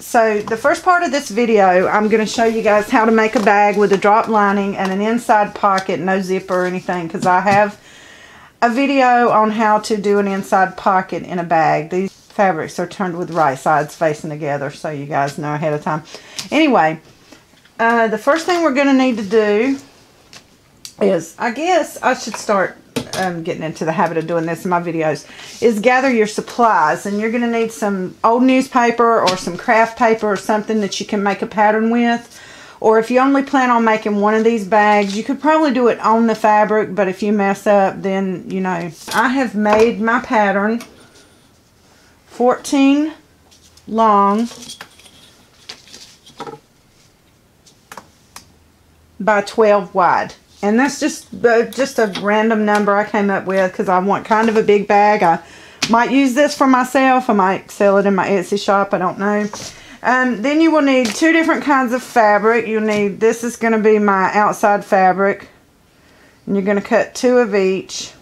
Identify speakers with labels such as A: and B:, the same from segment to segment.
A: so the first part of this video, I'm going to show you guys how to make a bag with a drop lining and an inside pocket, no zipper or anything, because I have a video on how to do an inside pocket in a bag. These fabrics are turned with right sides facing together, so you guys know ahead of time. Anyway, uh, the first thing we're going to need to do is, I guess I should start um, getting into the habit of doing this in my videos, is gather your supplies. And you're going to need some old newspaper or some craft paper or something that you can make a pattern with. Or if you only plan on making one of these bags, you could probably do it on the fabric. But if you mess up, then, you know, I have made my pattern 14 long by 12 wide. And that's just uh, just a random number I came up with because I want kind of a big bag. I might use this for myself. I might sell it in my Etsy shop. I don't know. Um, then you will need two different kinds of fabric. You'll need, this is going to be my outside fabric. And you're going to cut two of each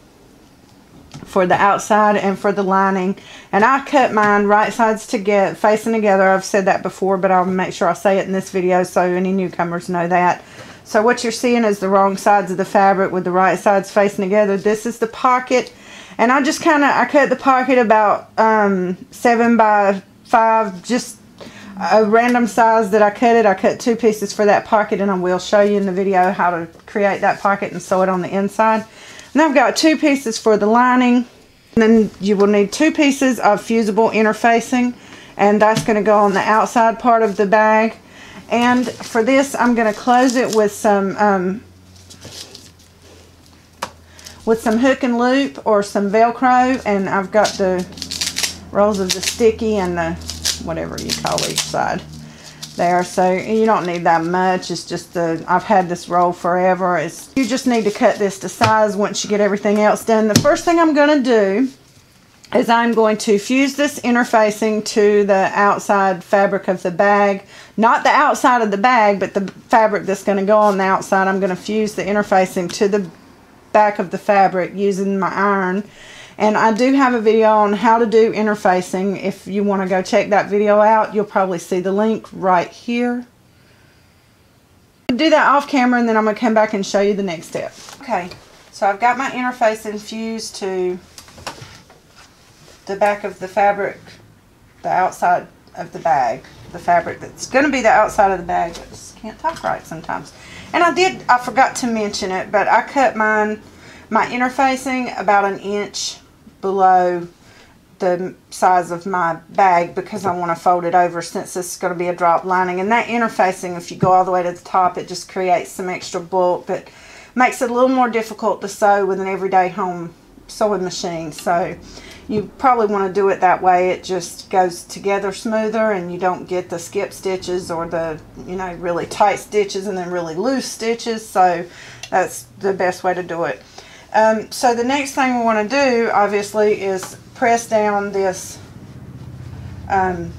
A: for the outside and for the lining. And I cut mine right sides together, facing together. I've said that before, but I'll make sure I say it in this video so any newcomers know that. So what you're seeing is the wrong sides of the fabric with the right sides facing together. This is the pocket. And I just kind of, I cut the pocket about um, 7 by 5, just a random size that I cut it. I cut two pieces for that pocket and I will show you in the video how to create that pocket and sew it on the inside. And I've got two pieces for the lining. And then you will need two pieces of fusible interfacing and that's going to go on the outside part of the bag. And for this, I'm going to close it with some um, with some hook and loop or some Velcro. And I've got the rolls of the sticky and the whatever you call each side there. So you don't need that much. It's just the, I've had this roll forever. It's, you just need to cut this to size once you get everything else done. The first thing I'm going to do is I'm going to fuse this interfacing to the outside fabric of the bag. Not the outside of the bag, but the fabric that's going to go on the outside. I'm going to fuse the interfacing to the back of the fabric using my iron. And I do have a video on how to do interfacing. If you want to go check that video out, you'll probably see the link right here. Do that off camera and then I'm going to come back and show you the next step. Okay, so I've got my interfacing fused to the back of the fabric, the outside of the bag, the fabric that's going to be the outside of the bag. I just can't talk right sometimes. And I did, I forgot to mention it, but I cut mine, my interfacing about an inch below the size of my bag because I want to fold it over since this is going to be a drop lining. And that interfacing, if you go all the way to the top, it just creates some extra bulk that makes it a little more difficult to sew with an everyday home sewing machine. So you probably want to do it that way. It just goes together smoother and you don't get the skip stitches or the, you know, really tight stitches and then really loose stitches. So that's the best way to do it. Um, so the next thing we want to do, obviously, is press down this um,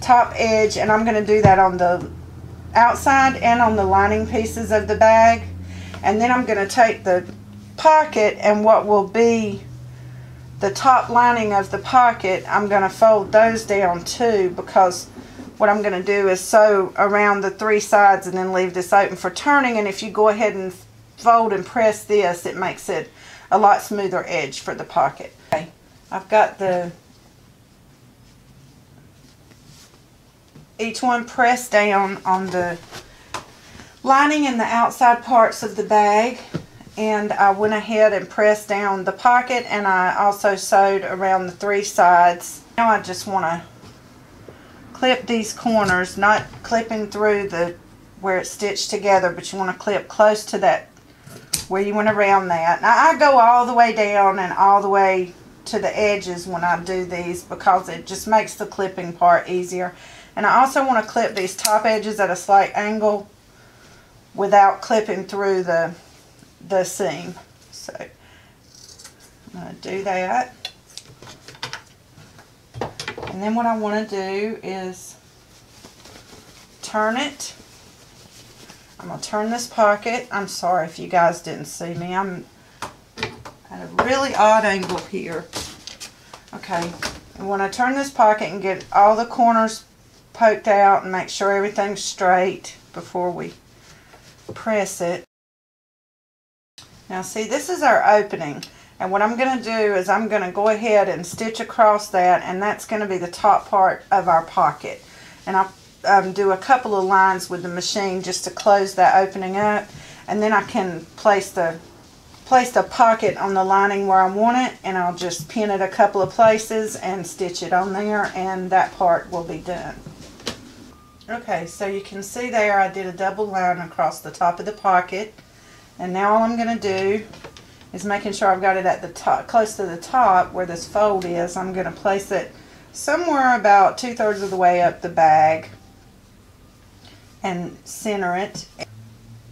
A: top edge. And I'm going to do that on the outside and on the lining pieces of the bag. And then I'm going to take the pocket and what will be the top lining of the pocket, I'm going to fold those down too because what I'm going to do is sew around the three sides and then leave this open for turning. And if you go ahead and fold and press this, it makes it a lot smoother edge for the pocket. Okay, I've got the each one pressed down on the lining and the outside parts of the bag and I went ahead and pressed down the pocket and I also sewed around the three sides. Now I just want to clip these corners, not clipping through the where it's stitched together, but you want to clip close to that where you went around that. Now I go all the way down and all the way to the edges when I do these because it just makes the clipping part easier. And I also want to clip these top edges at a slight angle without clipping through the the seam. So I'm going to do that. And then what I want to do is turn it. I'm going to turn this pocket. I'm sorry if you guys didn't see me. I'm at a really odd angle here. Okay, You want to turn this pocket and get all the corners poked out and make sure everything's straight before we press it. Now see, this is our opening. And what I'm going to do is I'm going to go ahead and stitch across that and that's going to be the top part of our pocket. And I'll um, do a couple of lines with the machine just to close that opening up. And then I can place the place the pocket on the lining where I want it and I'll just pin it a couple of places and stitch it on there and that part will be done. Okay, so you can see there I did a double line across the top of the pocket and now all I'm going to do is making sure I've got it at the top, close to the top where this fold is. I'm going to place it somewhere about two-thirds of the way up the bag and center it.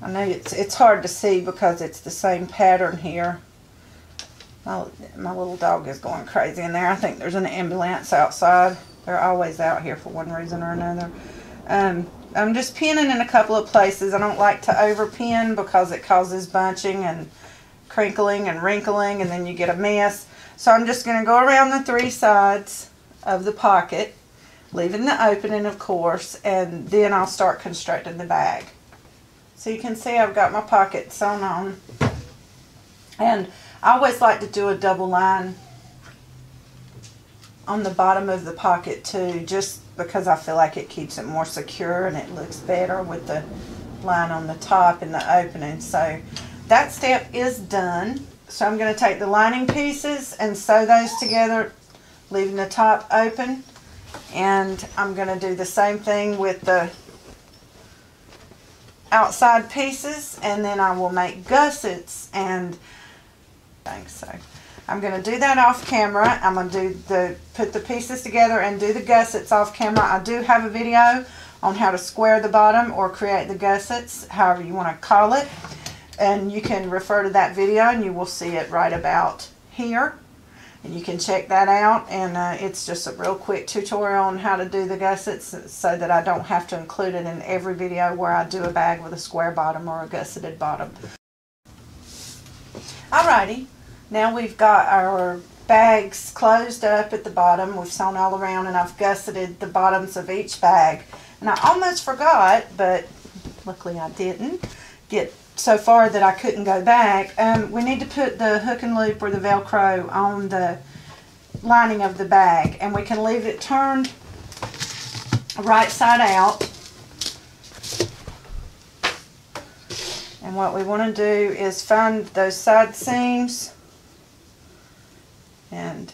A: I know it's, it's hard to see because it's the same pattern here. My, my little dog is going crazy in there. I think there's an ambulance outside. They're always out here for one reason or another. Um, I'm just pinning in a couple of places. I don't like to over pin because it causes bunching and crinkling and wrinkling and then you get a mess. So I'm just going to go around the three sides of the pocket, leaving the opening of course, and then I'll start constructing the bag. So you can see I've got my pocket sewn on. And I always like to do a double line on the bottom of the pocket too, just because I feel like it keeps it more secure and it looks better with the line on the top and the opening. So that step is done. So I'm going to take the lining pieces and sew those together, leaving the top open. And I'm going to do the same thing with the outside pieces and then I will make gussets and things. So I'm going to do that off camera. I'm going to do the put the pieces together and do the gussets off camera. I do have a video on how to square the bottom or create the gussets, however you want to call it. And you can refer to that video and you will see it right about here. And you can check that out and uh, it's just a real quick tutorial on how to do the gussets so that I don't have to include it in every video where I do a bag with a square bottom or a gusseted bottom. Alrighty, now we've got our bags closed up at the bottom. We've sewn all around and I've gusseted the bottoms of each bag. And I almost forgot, but luckily I didn't get so far that I couldn't go back. Um, we need to put the hook and loop or the Velcro on the lining of the bag. And we can leave it turned right side out. And what we want to do is find those side seams and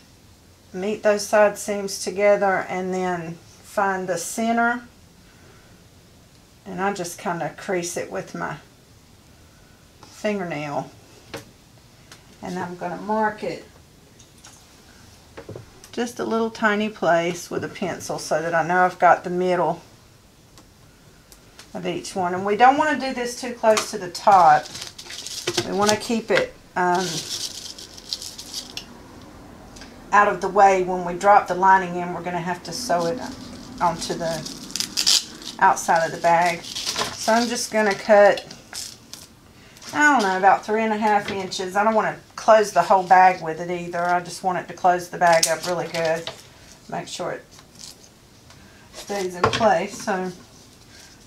A: meet those side seams together and then find the center. And I just kind of crease it with my fingernail. And I'm going to mark it just a little tiny place with a pencil so that I know I've got the middle of each one. And we don't want to do this too close to the top. We want to keep it um, out of the way when we drop the lining in we're going to have to sew it onto the outside of the bag. So I'm just going to cut I don't know about three and a half inches. I don't want to close the whole bag with it either. I just want it to close the bag up really good. Make sure it stays in place. So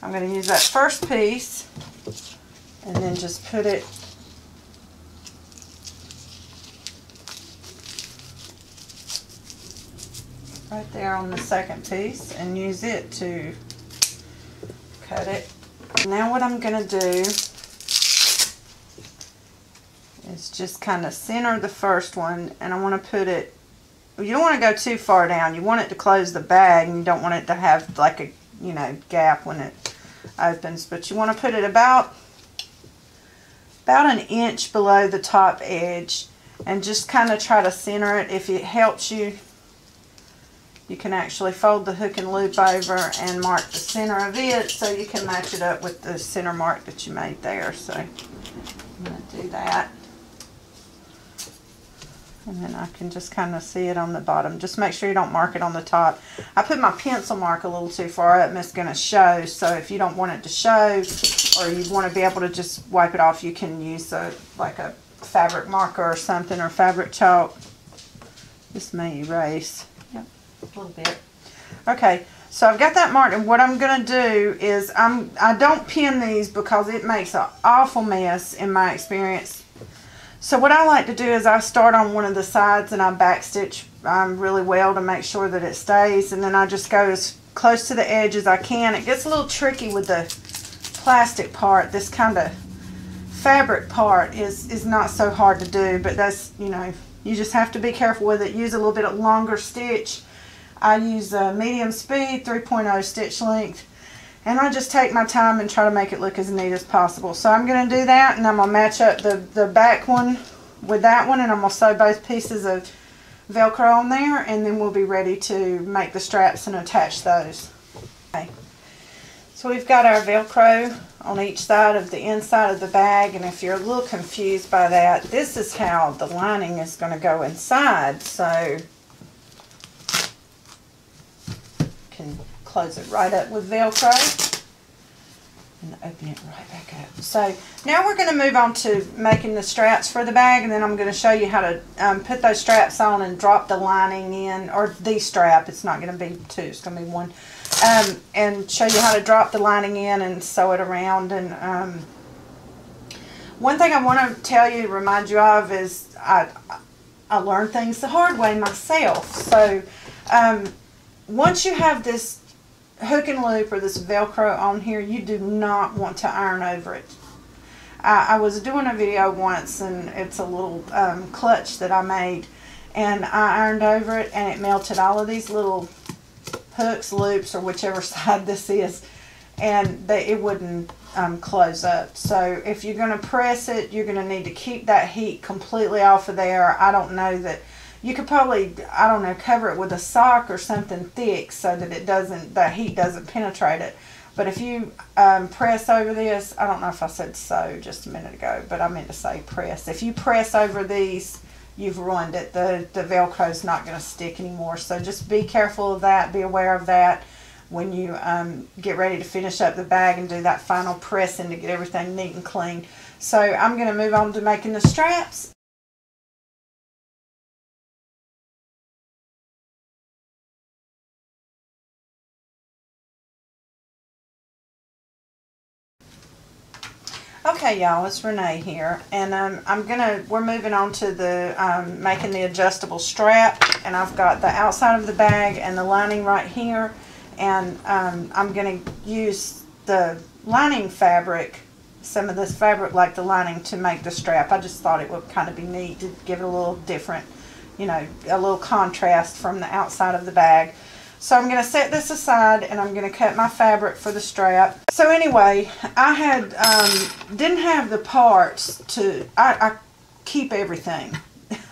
A: I'm going to use that first piece and then just put it right there on the second piece and use it to cut it. Now what I'm going to do is just kind of center the first one and I want to put it, you don't want to go too far down. You want it to close the bag and you don't want it to have like a, you know, gap when it opens. But you want to put it about, about an inch below the top edge and just kind of try to center it. If it helps you you can actually fold the hook and loop over and mark the center of it so you can match it up with the center mark that you made there. So I'm going to do that. And then I can just kind of see it on the bottom. Just make sure you don't mark it on the top. I put my pencil mark a little too far up and it's going to show. So if you don't want it to show or you want to be able to just wipe it off, you can use a, like a fabric marker or something or fabric chalk. This may erase. Little bit. Okay, so I've got that marked, and what I'm going to do is I'm I don't pin these because it makes an awful mess in my experience. So what I like to do is I start on one of the sides and I backstitch um, really well to make sure that it stays, and then I just go as close to the edge as I can. It gets a little tricky with the plastic part. This kind of fabric part is is not so hard to do, but that's you know you just have to be careful with it. Use a little bit of longer stitch I use a medium speed 3.0 stitch length and I just take my time and try to make it look as neat as possible. So I'm going to do that and I'm going to match up the, the back one with that one and I'm going to sew both pieces of Velcro on there and then we'll be ready to make the straps and attach those. Okay. So we've got our Velcro on each side of the inside of the bag and if you're a little confused by that, this is how the lining is going to go inside. So can close it right up with Velcro and open it right back up. So now we're going to move on to making the straps for the bag and then I'm going to show you how to um, put those straps on and drop the lining in, or the strap, it's not going to be two, it's going to be one, um, and show you how to drop the lining in and sew it around. And um, one thing I want to tell you, remind you of, is I, I learned things the hard way myself. So um, once you have this hook and loop or this velcro on here you do not want to iron over it. I, I was doing a video once and it's a little um, clutch that I made and I ironed over it and it melted all of these little hooks loops or whichever side this is and they, it wouldn't um, close up. So if you're going to press it you're going to need to keep that heat completely off of there. I don't know that you could probably, I don't know, cover it with a sock or something thick so that it doesn't, the heat doesn't penetrate it. But if you um, press over this, I don't know if I said so just a minute ago, but I meant to say press. If you press over these, you've ruined it. The, the Velcro's not going to stick anymore. So just be careful of that. Be aware of that when you um, get ready to finish up the bag and do that final pressing to get everything neat and clean. So I'm going to move on to making the straps. Okay, y'all, it's Renee here, and um, I'm gonna, we're moving on to the, um, making the adjustable strap, and I've got the outside of the bag and the lining right here, and um, I'm gonna use the lining fabric, some of this fabric like the lining to make the strap. I just thought it would kind of be neat to give it a little different, you know, a little contrast from the outside of the bag. So I'm going to set this aside and I'm going to cut my fabric for the strap. So anyway, I had um, didn't have the parts to, I, I keep everything.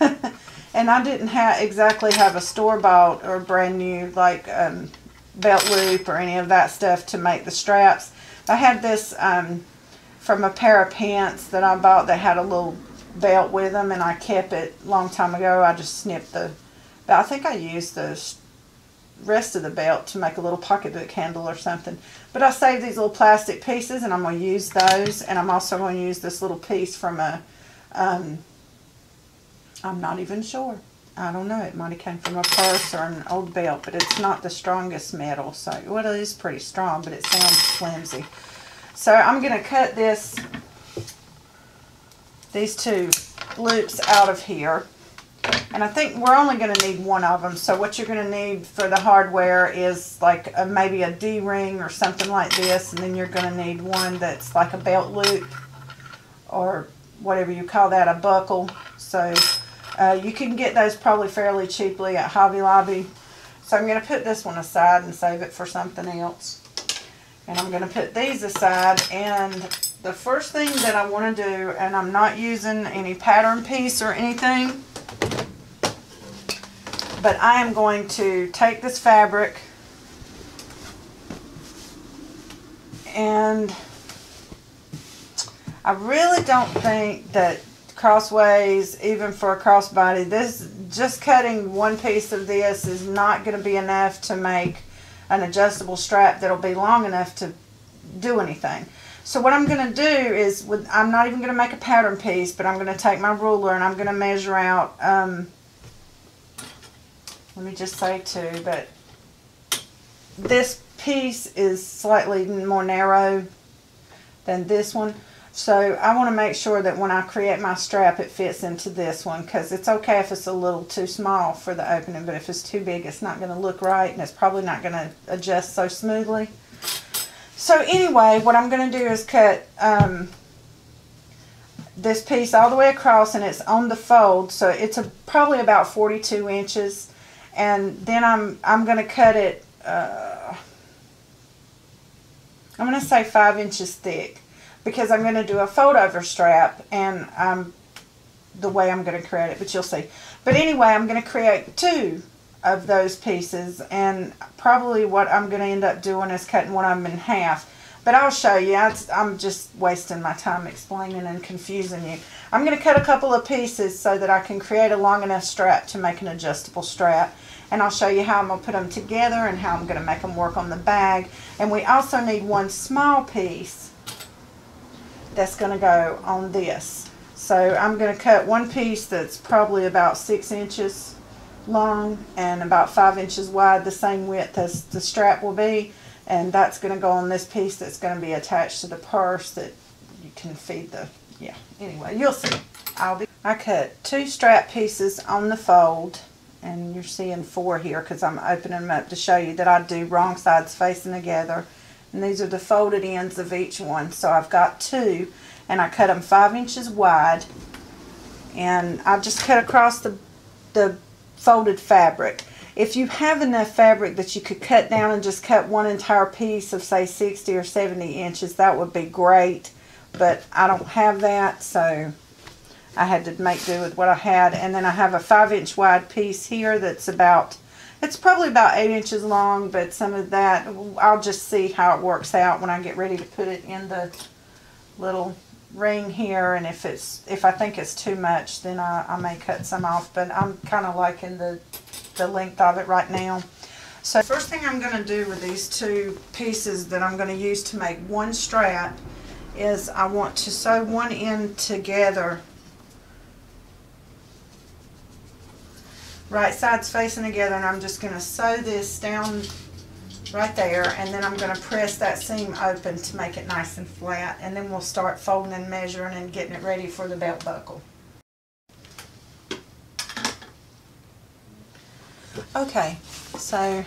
A: and I didn't have exactly have a store-bought or brand new like um, belt loop or any of that stuff to make the straps. I had this um, from a pair of pants that I bought that had a little belt with them and I kept it a long time ago. I just snipped the, but I think I used the rest of the belt to make a little pocketbook handle or something. But I saved these little plastic pieces and I'm going to use those. And I'm also going to use this little piece from a, um, I'm not even sure. I don't know. It might have came from a purse or an old belt, but it's not the strongest metal. So, well, it is pretty strong, but it sounds flimsy. So I'm going to cut this, these two loops out of here. And I think we're only going to need one of them. So what you're going to need for the hardware is like a, maybe a D-ring or something like this. And then you're going to need one that's like a belt loop or whatever you call that, a buckle. So uh, you can get those probably fairly cheaply at Hobby Lobby. So I'm going to put this one aside and save it for something else. And I'm going to put these aside. And the first thing that I want to do, and I'm not using any pattern piece or anything, but I am going to take this fabric and I really don't think that crossways, even for a crossbody, this just cutting one piece of this is not going to be enough to make an adjustable strap that'll be long enough to do anything. So what I'm going to do is, with, I'm not even going to make a pattern piece, but I'm going to take my ruler and I'm going to measure out um, let me just say too, but this piece is slightly more narrow than this one. So I want to make sure that when I create my strap, it fits into this one because it's okay if it's a little too small for the opening, but if it's too big, it's not going to look right and it's probably not going to adjust so smoothly. So anyway, what I'm going to do is cut um, this piece all the way across and it's on the fold. So it's a, probably about 42 inches. And then I'm, I'm going to cut it, uh, I'm going to say five inches thick because I'm going to do a fold over strap and um, the way I'm going to create it, but you'll see. But anyway, I'm going to create two of those pieces and probably what I'm going to end up doing is cutting one of them in half. But I'll show you. I'm just wasting my time explaining and confusing you. I'm going to cut a couple of pieces so that I can create a long enough strap to make an adjustable strap. And I'll show you how I'm going to put them together and how I'm going to make them work on the bag. And we also need one small piece that's going to go on this. So I'm going to cut one piece that's probably about six inches long and about five inches wide, the same width as the strap will be. And that's going to go on this piece that's going to be attached to the purse that you can feed the, yeah, anyway, you'll see. I'll be, I cut two strap pieces on the fold and you're seeing four here because I'm opening them up to show you that I do wrong sides facing together. And these are the folded ends of each one. So I've got two and I cut them five inches wide. And I just cut across the the folded fabric. If you have enough fabric that you could cut down and just cut one entire piece of say 60 or 70 inches that would be great. But I don't have that so I had to make do with what I had and then I have a five inch wide piece here that's about it's probably about eight inches long, but some of that, I'll just see how it works out when I get ready to put it in the little ring here. And if it's, if I think it's too much, then I, I may cut some off, but I'm kind of liking the, the length of it right now. So first thing I'm going to do with these two pieces that I'm going to use to make one strap is I want to sew one end together right sides facing together and I'm just going to sew this down right there and then I'm going to press that seam open to make it nice and flat and then we'll start folding and measuring and getting it ready for the belt buckle. Okay, so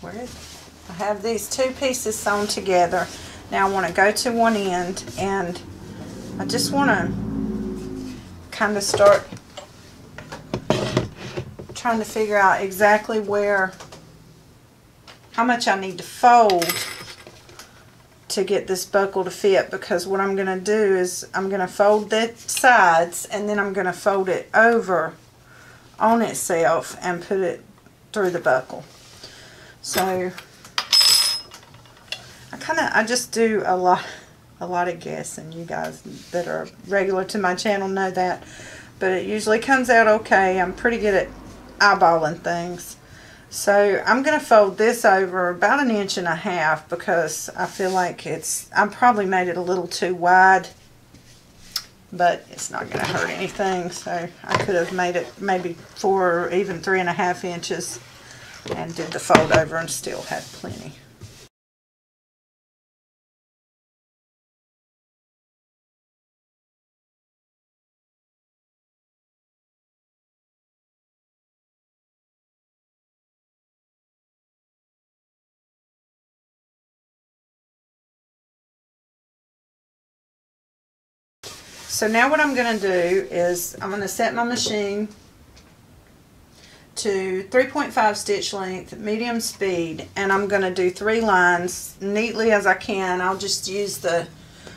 A: where is? I have these two pieces sewn together. Now I want to go to one end and I just want to kind of start trying to figure out exactly where, how much I need to fold to get this buckle to fit because what I'm going to do is I'm going to fold the sides and then I'm going to fold it over on itself and put it through the buckle. So I kind of, I just do a lot, a lot of guessing. You guys that are regular to my channel know that. But it usually comes out okay. I'm pretty good at eyeballing things. So I'm going to fold this over about an inch and a half because I feel like it's, I probably made it a little too wide, but it's not going to hurt anything. So I could have made it maybe four or even three and a half inches and did the fold over and still had plenty. So now what I'm going to do is I'm going to set my machine to 3.5 stitch length, medium speed, and I'm going to do three lines neatly as I can. I'll just use the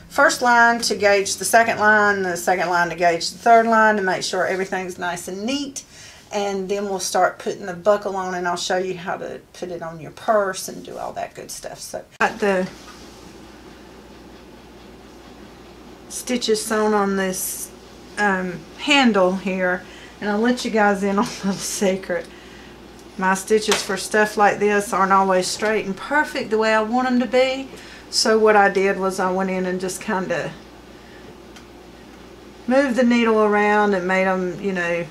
A: first line to gauge the second line, the second line to gauge the third line to make sure everything's nice and neat. And then we'll start putting the buckle on and I'll show you how to put it on your purse and do all that good stuff. So got the stitches sewn on this um, handle here and I'll let you guys in on a little secret. My stitches for stuff like this aren't always straight and perfect the way I want them to be. So what I did was I went in and just kind of moved the needle around and made them, you know,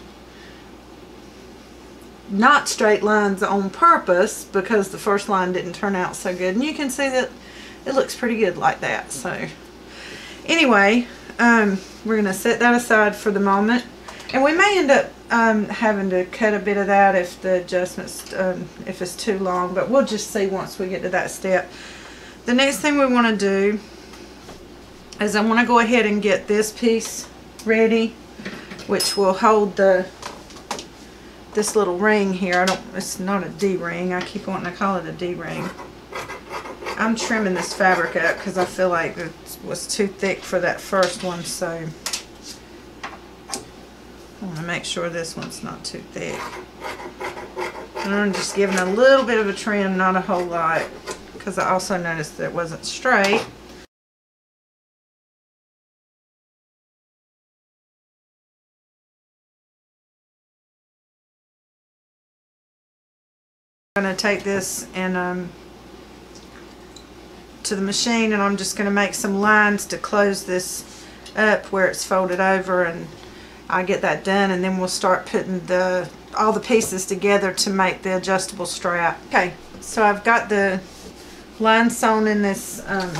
A: not straight lines on purpose because the first line didn't turn out so good. And you can see that it looks pretty good like that. So anyway, um, we're going to set that aside for the moment. And we may end up um, having to cut a bit of that if the adjustments, um, if it's too long. But we'll just see once we get to that step. The next thing we want to do is I want to go ahead and get this piece ready, which will hold the this little ring here. I don't, it's not a D-ring. I keep wanting to call it a D-ring. I'm trimming this fabric up because I feel like it was too thick for that first one, so I want to make sure this one's not too thick. And I'm just giving a little bit of a trim, not a whole lot, because I also noticed that it wasn't straight. I'm going to take this and um, to the machine and I'm just going to make some lines to close this up where it's folded over and I get that done and then we'll start putting the all the pieces together to make the adjustable strap. Okay, so I've got the line sewn in this um,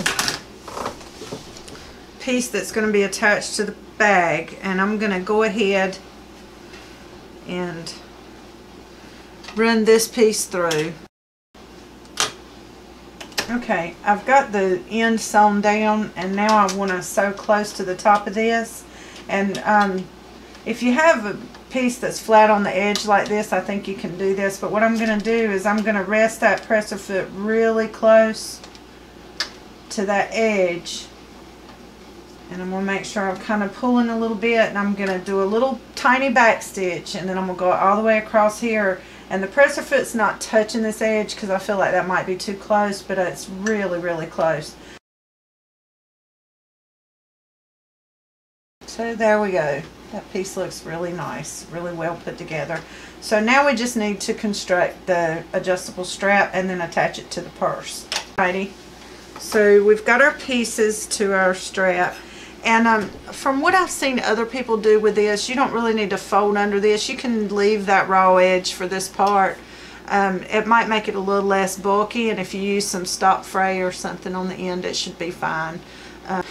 A: piece that's going to be attached to the bag and I'm going to go ahead and run this piece through. Okay, I've got the end sewn down and now I want to sew close to the top of this. And um, if you have a piece that's flat on the edge like this, I think you can do this. But what I'm going to do is I'm going to rest that presser foot really close to that edge. And I'm going to make sure I'm kind of pulling a little bit and I'm going to do a little tiny back stitch and then I'm going to go all the way across here and the presser foot's not touching this edge because I feel like that might be too close, but it's really, really close. So there we go. That piece looks really nice, really well put together. So now we just need to construct the adjustable strap and then attach it to the purse. Alrighty. So we've got our pieces to our strap and um, from what I've seen other people do with this, you don't really need to fold under this. You can leave that raw edge for this part. Um, it might make it a little less bulky, and if you use some stop fray or something on the end, it should be fine. Uh,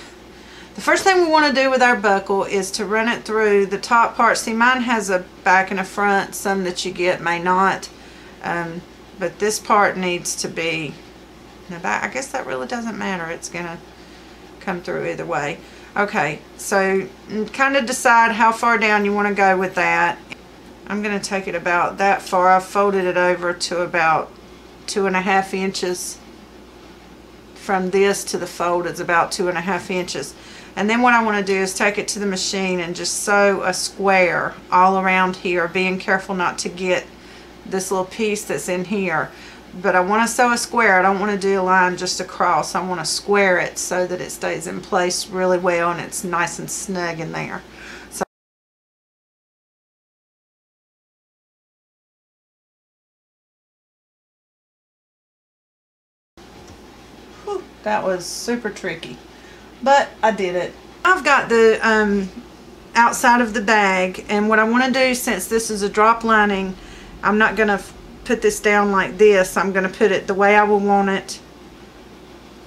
A: the first thing we want to do with our buckle is to run it through the top part. See, mine has a back and a front. Some that you get may not. Um, but this part needs to be the back. I guess that really doesn't matter. It's going to come through either way. Okay, so kind of decide how far down you want to go with that. I'm going to take it about that far. I've folded it over to about two and a half inches. From this to the fold, it's about two and a half inches. And then what I want to do is take it to the machine and just sew a square all around here, being careful not to get this little piece that's in here but I want to sew a square. I don't want to do a line just across. I want to square it so that it stays in place really well and it's nice and snug in there. That was super tricky, but I did it. I've got the um, outside of the bag and what I want to do since this is a drop lining, I'm not going to put this down like this, I'm going to put it the way I will want it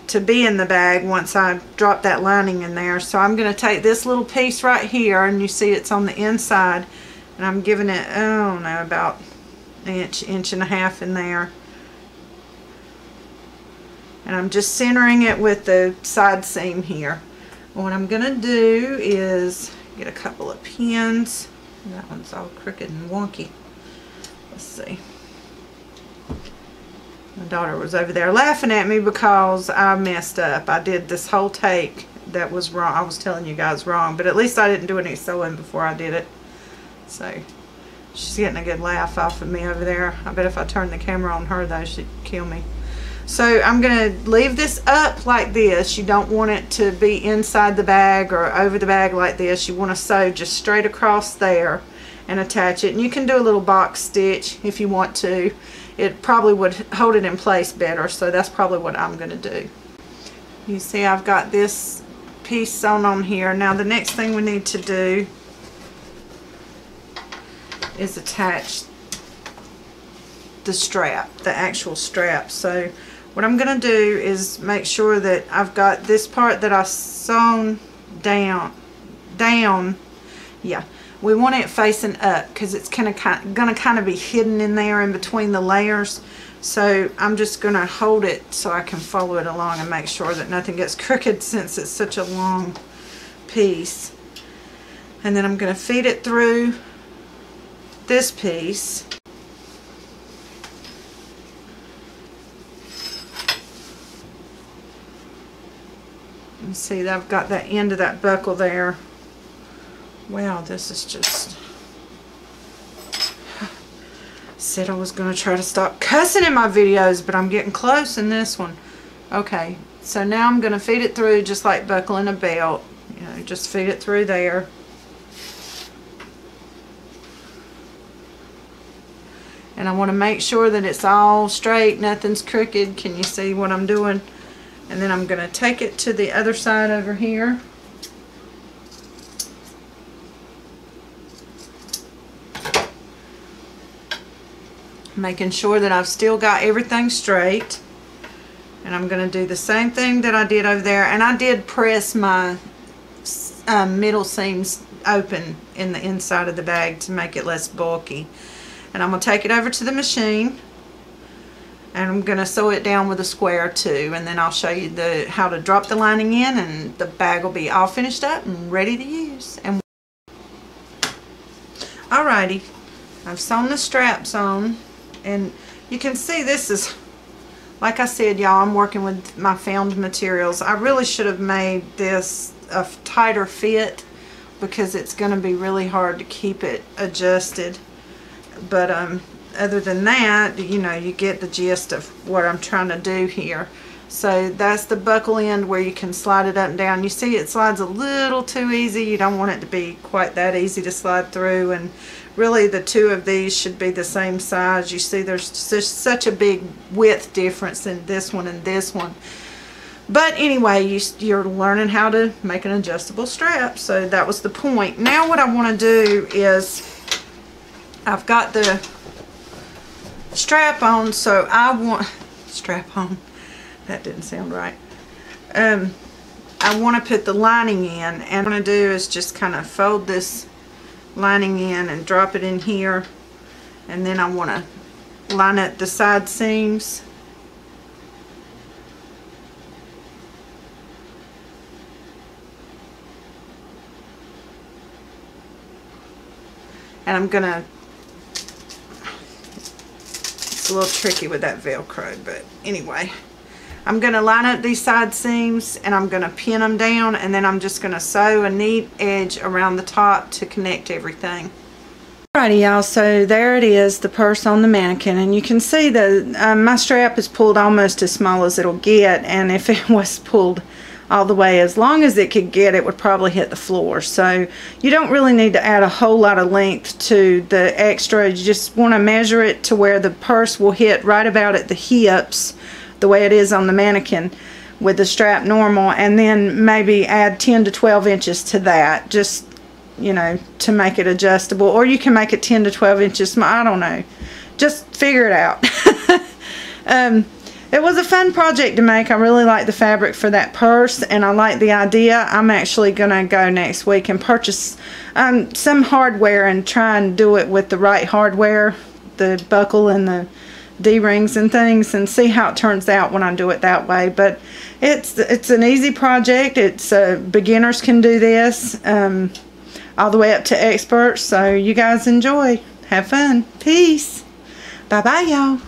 A: to be in the bag once I drop that lining in there. So I'm going to take this little piece right here, and you see it's on the inside, and I'm giving it, oh don't about an inch, inch and a half in there. And I'm just centering it with the side seam here. What I'm going to do is get a couple of pins. That one's all crooked and wonky. Let's see. My daughter was over there laughing at me because I messed up. I did this whole take that was wrong. I was telling you guys wrong, but at least I didn't do any sewing before I did it. So she's getting a good laugh off of me over there. I bet if I turned the camera on her though, she'd kill me. So I'm going to leave this up like this. You don't want it to be inside the bag or over the bag like this. You want to sew just straight across there and attach it. And you can do a little box stitch if you want to it probably would hold it in place better. So that's probably what I'm going to do. You see I've got this piece sewn on here. Now the next thing we need to do is attach the strap, the actual strap. So what I'm going to do is make sure that I've got this part that I sewn down, down, yeah. We want it facing up because it's kind of going to kind of be hidden in there in between the layers. So I'm just going to hold it so I can follow it along and make sure that nothing gets crooked since it's such a long piece. And then I'm going to feed it through this piece. See I've got that end of that buckle there. Wow, this is just said I was going to try to stop cussing in my videos, but I'm getting close in this one. Okay, so now I'm going to feed it through just like buckling a belt. You know, just feed it through there. And I want to make sure that it's all straight, nothing's crooked. Can you see what I'm doing? And then I'm going to take it to the other side over here. Making sure that I've still got everything straight. And I'm going to do the same thing that I did over there. And I did press my um, middle seams open in the inside of the bag to make it less bulky. And I'm going to take it over to the machine. And I'm going to sew it down with a square too. And then I'll show you the how to drop the lining in and the bag will be all finished up and ready to use. And alrighty I've sewn the straps on and you can see this is like I said y'all I'm working with my found materials. I really should have made this a tighter fit because it's going to be really hard to keep it adjusted. But um other than that you know you get the gist of what I'm trying to do here. So that's the buckle end where you can slide it up and down. You see it slides a little too easy. You don't want it to be quite that easy to slide through and really the two of these should be the same size. You see there's such a big width difference in this one and this one. But anyway, you, you're learning how to make an adjustable strap. So that was the point. Now what I want to do is I've got the strap on. So I want, strap on, that didn't sound right. Um, I want to put the lining in. And what I'm going to do is just kind of fold this lining in and drop it in here. And then I want to line up the side seams. And I'm gonna it's a little tricky with that velcro but anyway I'm going to line up these side seams and I'm going to pin them down and then I'm just going to sew a neat edge around the top to connect everything. Alrighty y'all, so there it is, the purse on the mannequin, and you can see that um, my strap is pulled almost as small as it'll get, and if it was pulled all the way as long as it could get, it would probably hit the floor. So you don't really need to add a whole lot of length to the extra, you just want to measure it to where the purse will hit right about at the hips the way it is on the mannequin with the strap normal and then maybe add 10 to 12 inches to that just you know to make it adjustable. Or you can make it 10 to 12 inches I don't know. Just figure it out. Um, it was a fun project to make. I really like the fabric for that purse and I like the idea. I'm actually gonna go next week and purchase um, some hardware and try and do it with the right hardware the buckle and the D-rings and things and see how it turns out when I do it that way. But it's it's an easy project. It's uh, beginners can do this um, all the way up to experts. So you guys enjoy. Have fun. Peace. Bye-bye, y'all.